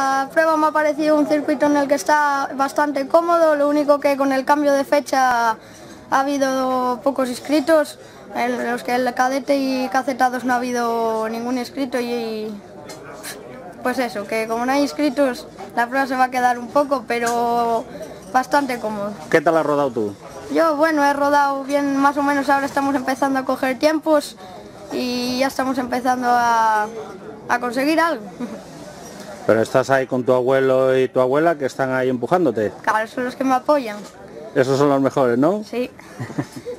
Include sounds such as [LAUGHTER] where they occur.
La prueba me ha parecido un circuito en el que está bastante cómodo, lo único que con el cambio de fecha ha habido pocos inscritos, en los que el cadete y cacetados no ha habido ningún inscrito y pues eso, que como no hay inscritos la prueba se va a quedar un poco, pero bastante cómodo. ¿Qué tal has rodado tú? Yo, bueno, he rodado bien, más o menos ahora estamos empezando a coger tiempos y ya estamos empezando a, a conseguir algo. [LAUGHS] Pero estás ahí con tu abuelo y tu abuela que están ahí empujándote. Claro, son los que me apoyan. Esos son los mejores, ¿no? Sí. [LAUGHS]